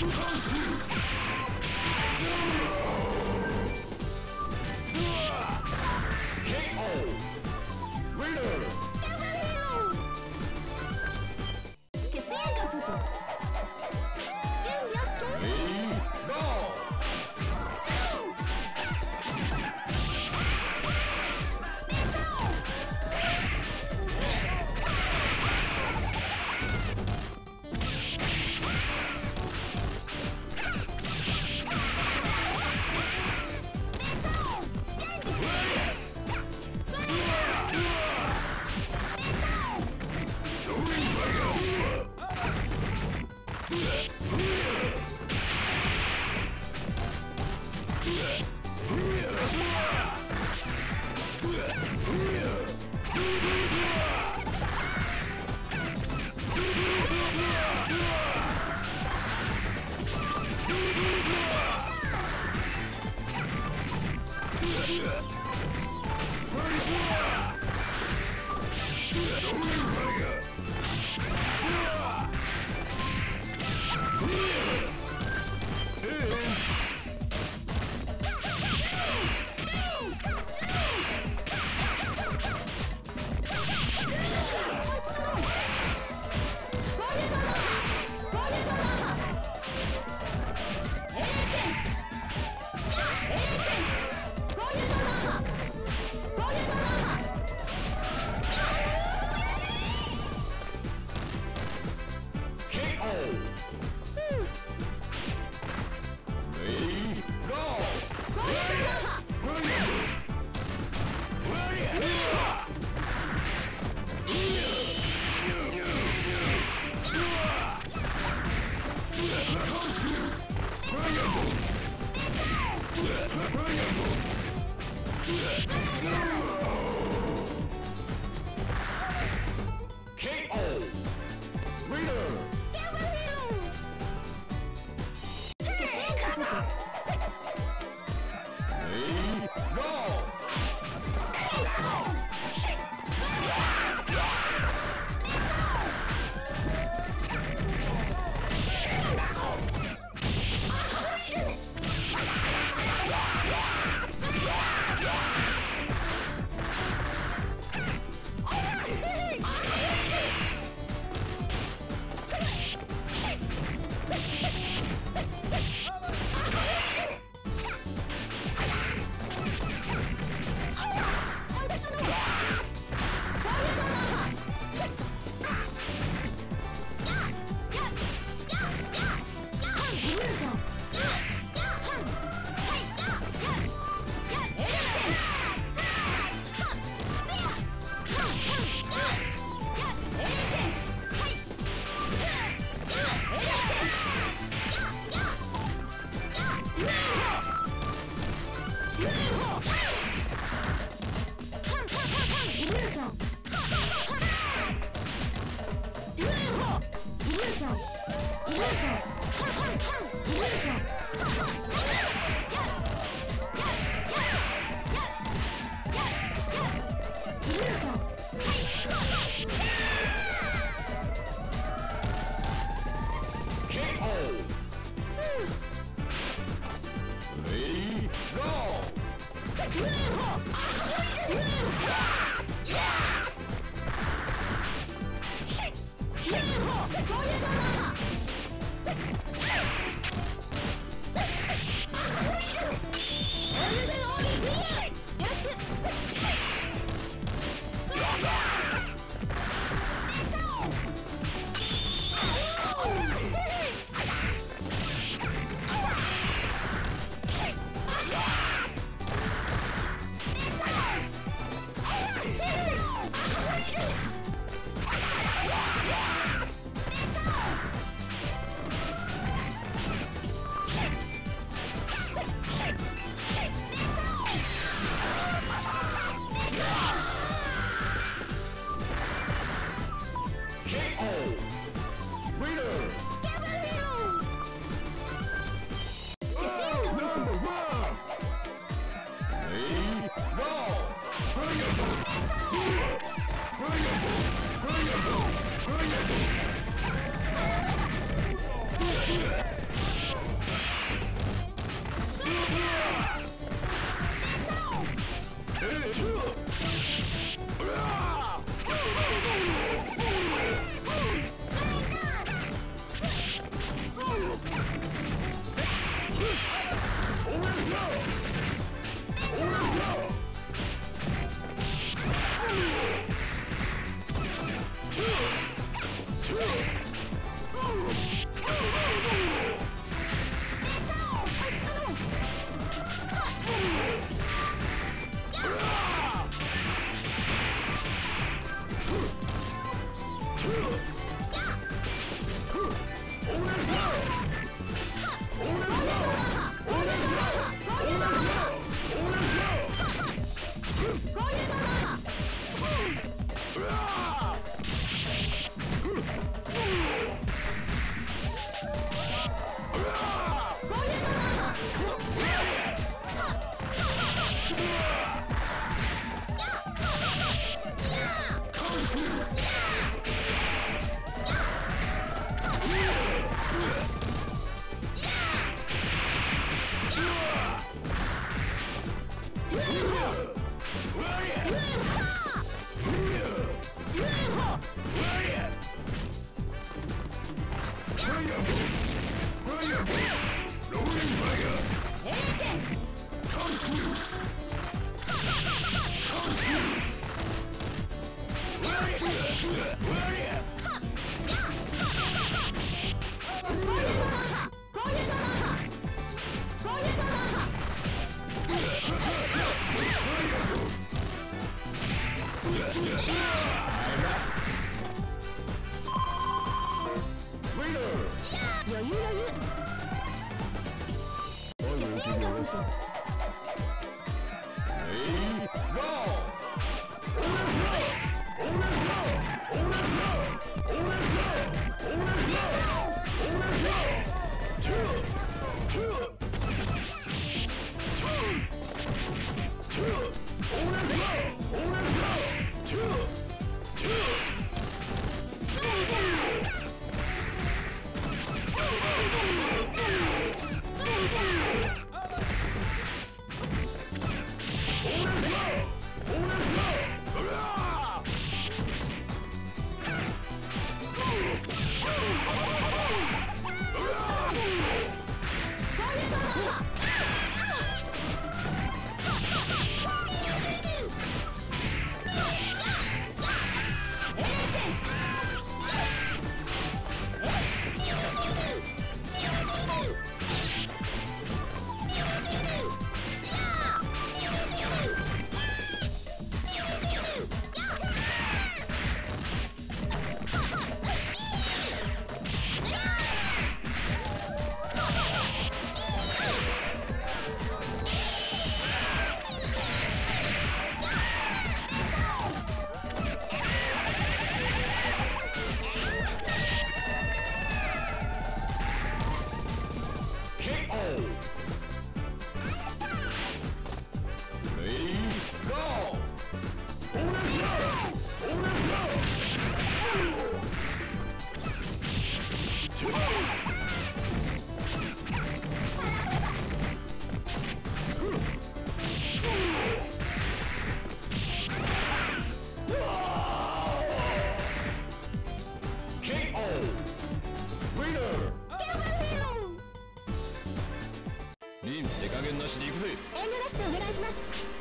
Close Two! リン手加減なしで行くぜ。遠慮なしでお願いします。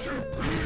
Shoot!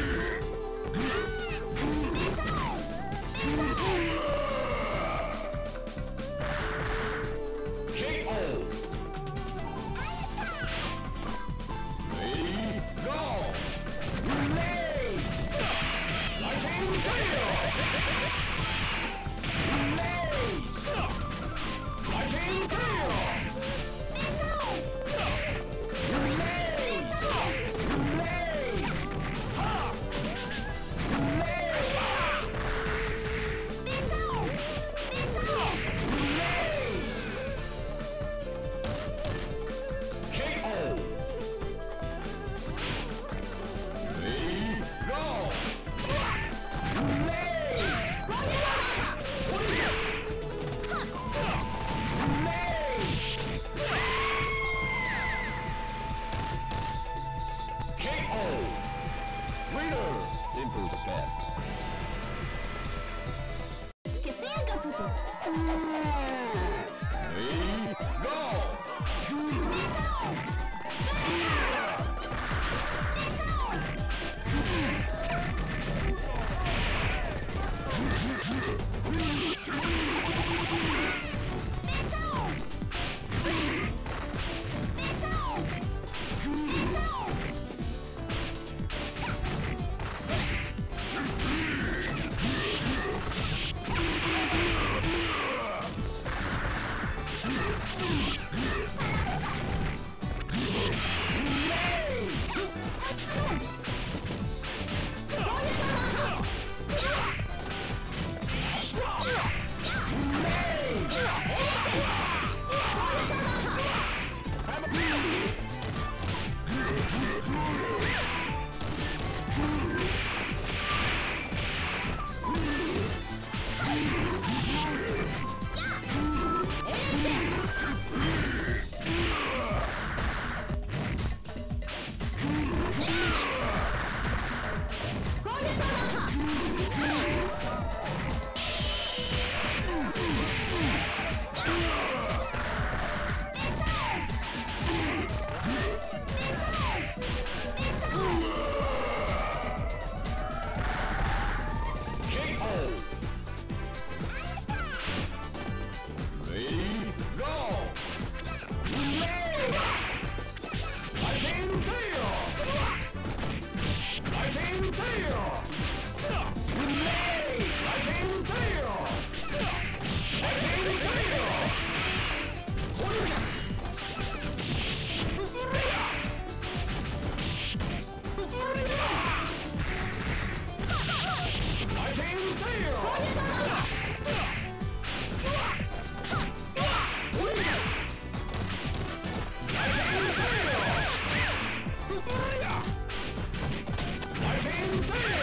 Damn!